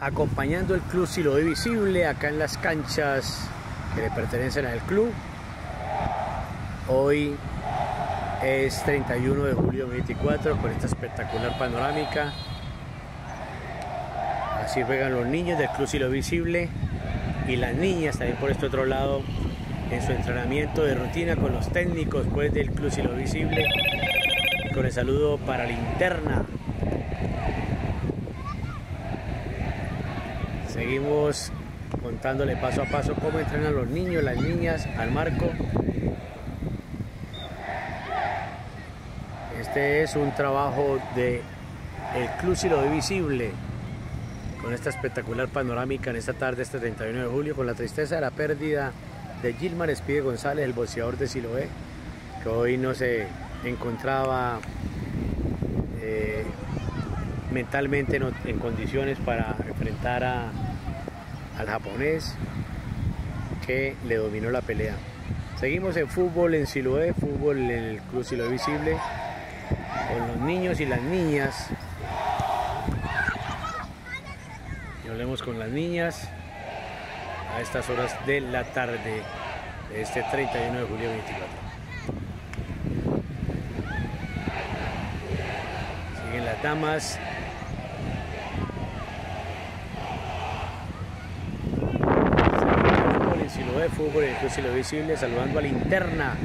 acompañando el Club Siloé Visible acá en las canchas que le pertenecen al club. Hoy es 31 de julio 2024 con esta espectacular panorámica. Así juegan los niños del Club Silo Visible y las niñas también por este otro lado en su entrenamiento de rutina con los técnicos pues, del Club Silo Visible. Con el saludo para la Seguimos contándole paso a paso cómo entrenan los niños, las niñas al marco. Este es un trabajo de el Club Siloé Visible con esta espectacular panorámica en esta tarde, este 31 de julio, con la tristeza de la pérdida de Gilmar Espide González, el boxeador de Siloé, que hoy no se encontraba eh, mentalmente en condiciones para enfrentar a, al japonés que le dominó la pelea. Seguimos en fútbol en Siloé, fútbol en el Club Siloé Visible, con los niños y las niñas. Y hablemos con las niñas a estas horas de la tarde de este 31 de julio 24. Siguen las damas de Fútbol, Club Visible, saludando a la interna